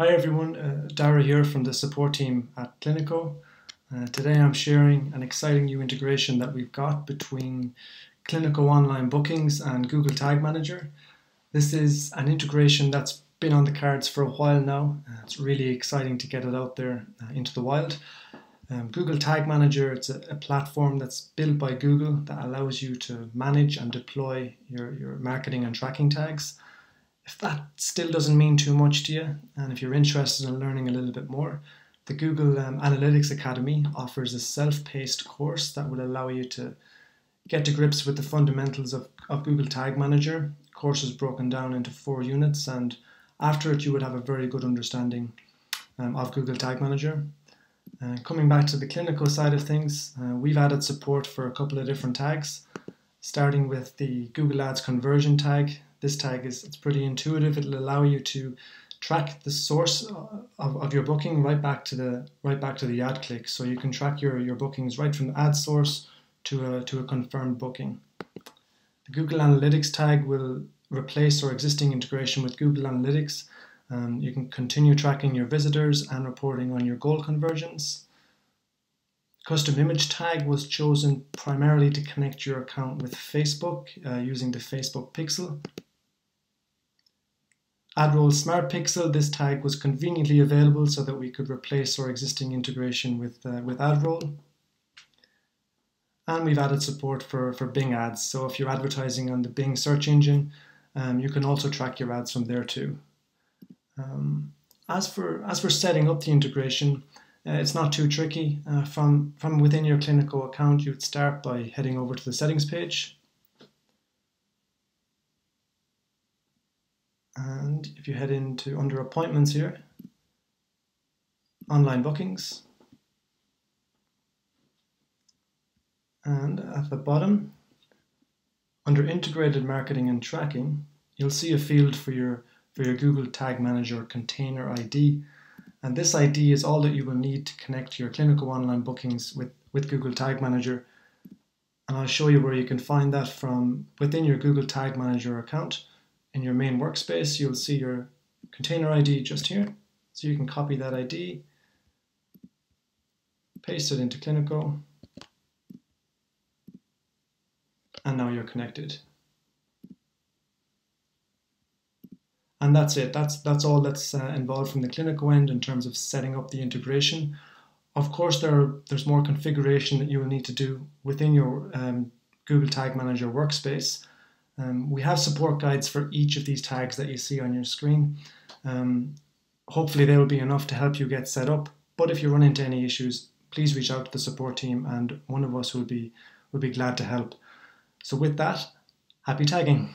Hi everyone, uh, Dara here from the support team at Cliniko. Uh, today I'm sharing an exciting new integration that we've got between Cliniko Online Bookings and Google Tag Manager. This is an integration that's been on the cards for a while now. Uh, it's really exciting to get it out there uh, into the wild. Um, Google Tag Manager, it's a, a, platform that's built by Google that allows you to manage and deploy your, your marketing and tracking tags. If that still doesn't mean too much to you, and if you're interested in learning a little bit more, the Google um, Analytics Academy offers a self paced course that will allow you to get to grips with the fundamentals of, of Google Tag Manager. The course is broken down into four units, and after it, you would have a very good understanding um, of Google Tag Manager. Uh, coming back to the Cliniko side of things, uh, we've added support for a couple of different tags, starting with the Google Ads conversion tag. This tag is it's pretty intuitive. It'll allow you to track the source of, of your booking right back to the right back to the ad click. So you can track your, your bookings right from the ad source to a, to a confirmed booking. The Google Analytics tag will replace our existing integration with Google Analytics. Um, you can continue tracking your visitors and reporting on your goal conversions. Custom image tag was chosen primarily to connect your account with Facebook uh, using the Facebook Pixel. AdRoll Smart Pixel, this tag was conveniently available so that we could replace our existing integration with, uh, with AdRoll. And we've added support for, for Bing ads. So if you're advertising on the Bing search engine, um, you can also track your ads from there too. Um, as for as for setting up the integration, uh, it's not too tricky. Uh, from from within your Cliniko account, you'd start by heading over to the settings page. And if you head into under appointments here, online bookings, and at the bottom, under integrated marketing and tracking, you'll see a field for your for your Google Tag Manager container ID. And this ID is all that you will need to connect your Cliniko online bookings with, with Google Tag Manager. And I'll show you where you can find that from within your Google Tag Manager account. In your main workspace, you'll see your container ID just here. So you can copy that ID, paste it into Cliniko, and now you're connected. And that's it. That's that's all that's uh, involved from the Cliniko end in terms of setting up the integration. Of course, there are, there's more configuration that you will need to do within your um, Google Tag Manager workspace. Um, we have support guides for each of these tags that you see on your screen. Um, hopefully, they will be enough to help you get set up. But if you run into any issues, please reach out to the support team, and one of us will be will be glad to help. So with that, happy tagging.